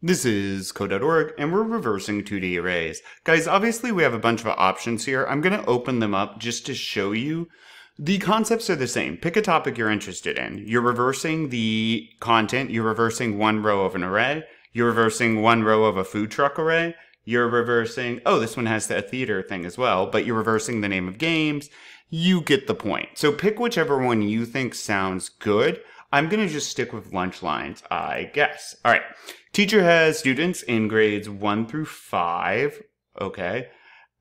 This is code.org and we're reversing 2D arrays. Guys, obviously we have a bunch of options here. I'm going to open them up just to show you. The concepts are the same. Pick a topic you're interested in. You're reversing the content. You're reversing one row of an array. You're reversing one row of a food truck array. You're reversing, oh, this one has the theater thing as well, but you're reversing the name of games. You get the point. So pick whichever one you think sounds good. I'm going to just stick with lunch lines, I guess. All right. Teacher has students in grades 1 through 5, okay,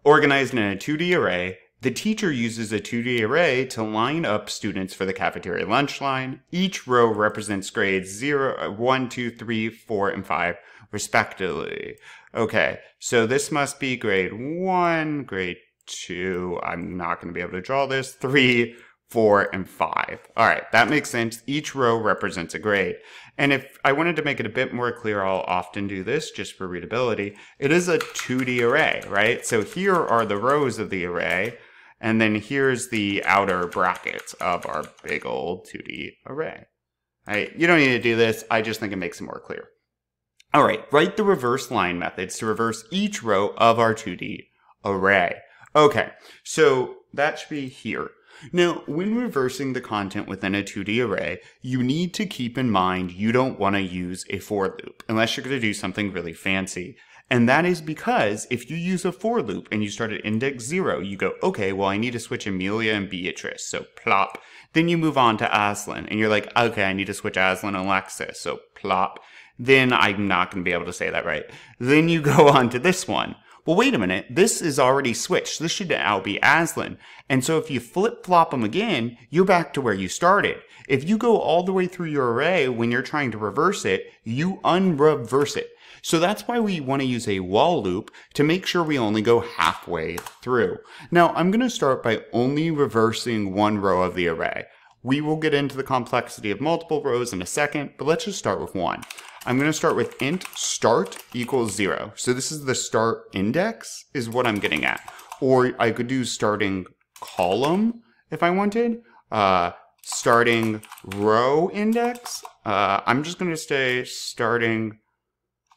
organized in a 2D array. The teacher uses a 2D array to line up students for the cafeteria lunch line. Each row represents grades 0, uh, 1, 2, 3, 4, and 5, respectively. Okay, so this must be grade 1, grade 2, I'm not going to be able to draw this, 3, four, and five. All right, that makes sense. Each row represents a grade. And if I wanted to make it a bit more clear, I'll often do this just for readability. It is a 2D array, right? So here are the rows of the array, and then here's the outer brackets of our big old 2D array. All right, you don't need to do this. I just think it makes it more clear. All right, write the reverse line methods to reverse each row of our 2D array. Okay, so that should be here. Now, when reversing the content within a 2D array, you need to keep in mind you don't want to use a for loop unless you're going to do something really fancy. And that is because if you use a for loop and you start at index zero, you go, okay, well, I need to switch Amelia and Beatrice. So plop. Then you move on to Aslan and you're like, okay, I need to switch Aslan and Alexis. So plop. Then I'm not going to be able to say that right. Then you go on to this one well, wait a minute, this is already switched. This should now be Aslan. And so if you flip flop them again, you're back to where you started. If you go all the way through your array when you're trying to reverse it, you unreverse it. So that's why we want to use a while loop to make sure we only go halfway through. Now I'm going to start by only reversing one row of the array. We will get into the complexity of multiple rows in a second, but let's just start with one. I'm going to start with int start equals zero. So this is the start index is what I'm getting at. Or I could do starting column if I wanted. Uh, starting row index. Uh, I'm just going to say starting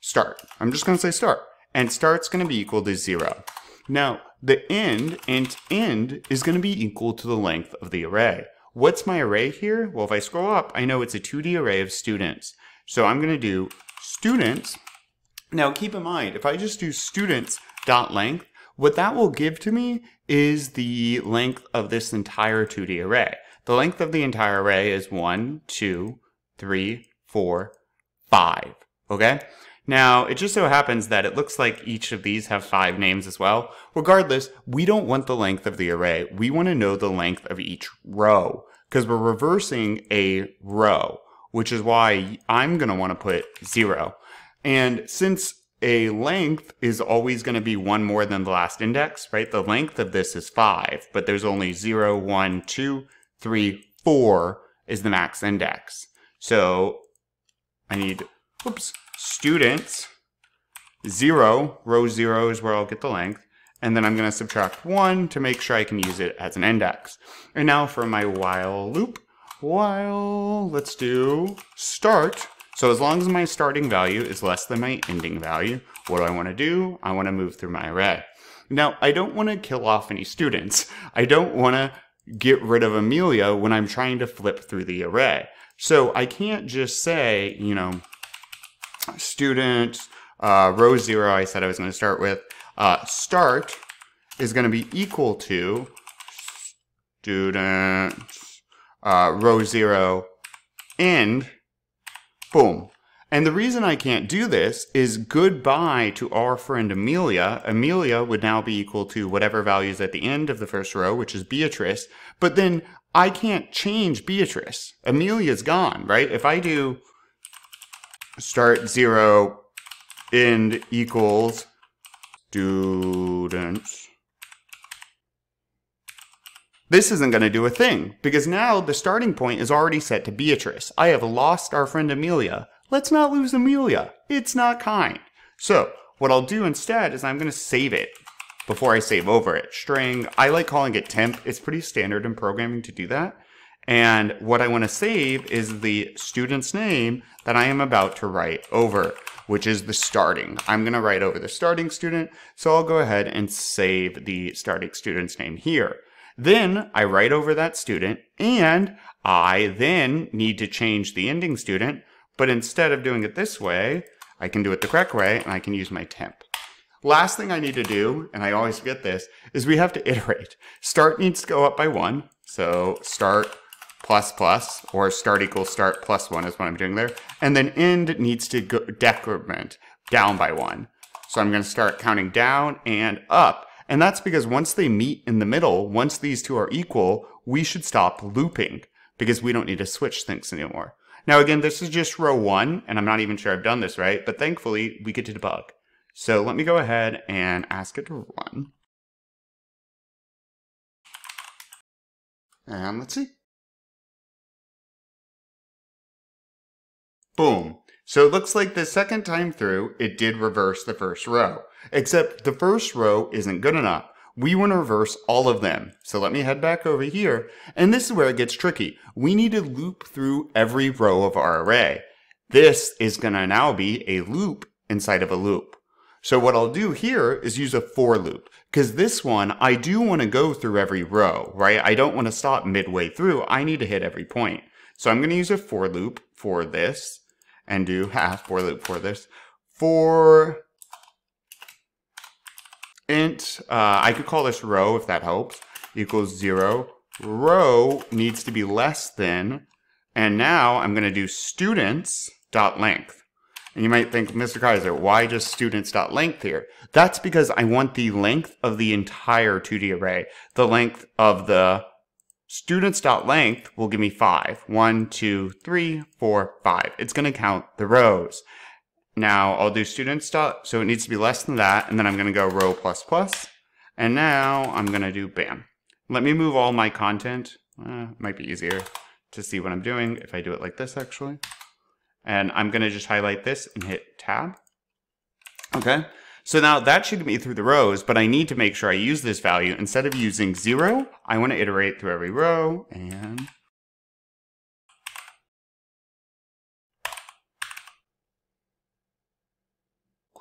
start. I'm just going to say start. And start's going to be equal to zero. Now, the end, int end, is going to be equal to the length of the array. What's my array here? Well, if I scroll up, I know it's a 2D array of students. So I'm going to do students. Now keep in mind, if I just do students dot length, what that will give to me is the length of this entire 2D array. The length of the entire array is one, two, three, four, five. Okay? Now, it just so happens that it looks like each of these have five names as well. Regardless, we don't want the length of the array. We want to know the length of each row because we're reversing a row which is why I'm going to want to put zero. And since a length is always going to be one more than the last index, right? The length of this is five, but there's only zero, one, two, three, four is the max index. So I need, whoops, students, zero, row zero is where I'll get the length. And then I'm going to subtract one to make sure I can use it as an index. And now for my while loop, while let's do start. So as long as my starting value is less than my ending value, what do I want to do? I want to move through my array. Now, I don't want to kill off any students. I don't want to get rid of Amelia when I'm trying to flip through the array. So I can't just say, you know, student, uh, row zero, I said I was going to start with, uh, start is going to be equal to student uh, row zero, end, boom. And the reason I can't do this is goodbye to our friend Amelia. Amelia would now be equal to whatever values at the end of the first row, which is Beatrice. But then I can't change Beatrice. Amelia's gone, right? If I do start zero, end equals students this isn't going to do a thing, because now the starting point is already set to Beatrice. I have lost our friend Amelia. Let's not lose Amelia. It's not kind. So, what I'll do instead is I'm going to save it before I save over it. String, I like calling it temp. It's pretty standard in programming to do that. And what I want to save is the student's name that I am about to write over. which is the starting. I'm going to write over the starting student, so I'll go ahead and save the starting student's name here. Then I write over that student, and I then need to change the ending student, but instead of doing it this way, I can do it the correct way, and I can use my temp. Last thing I need to do, and I always forget this, is we have to iterate. Start needs to go up by one. So start plus plus, or start equals start plus one is what I'm doing there. And then end needs to go decrement down by one. So I'm going to start counting down and up. And that's because once they meet in the middle, once these two are equal, we should stop looping because we don't need to switch things anymore. Now again, this is just row one, and I'm not even sure I've done this right, but thankfully we get to debug. So let me go ahead and ask it to run. And let's see. Boom. So it looks like the second time through, it did reverse the first row. Except the first row isn't good enough. We want to reverse all of them. So let me head back over here. And this is where it gets tricky. We need to loop through every row of our array. This is going to now be a loop inside of a loop. So what I'll do here is use a for loop because this one, I do want to go through every row, right? I don't want to stop midway through. I need to hit every point. So I'm going to use a for loop for this and do half for loop for this. For int, uh, I could call this row if that helps, equals zero. Row needs to be less than, and now I'm going to do students dot length. And you might think, Mr. Kaiser, why just students.length here? That's because I want the length of the entire 2D array. The length of the students.length will give me five. One, two, three, four, five. It's going to count the rows. Now I'll do students dot, so it needs to be less than that, and then I'm going to go row plus plus. And now I'm going to do bam. Let me move all my content. Uh, might be easier to see what I'm doing if I do it like this actually. And I'm going to just highlight this and hit tab. Okay. So now that should get me through the rows, but I need to make sure I use this value. Instead of using zero, I want to iterate through every row and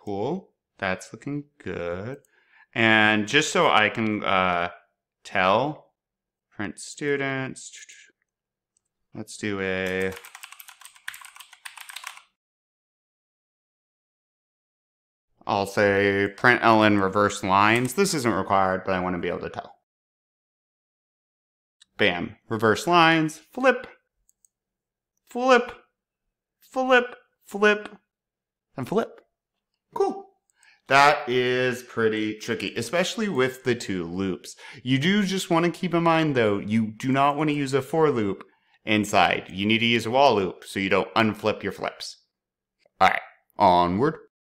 cool. That's looking good. And just so I can uh, tell, print students, let's do a I'll say print ln reverse lines. This isn't required, but I want to be able to tell. Bam. Reverse lines, flip, flip, flip, flip, and flip. That is pretty tricky, especially with the two loops. You do just want to keep in mind though, you do not want to use a for loop inside. You need to use a while loop so you don't unflip your flips. Alright, onward.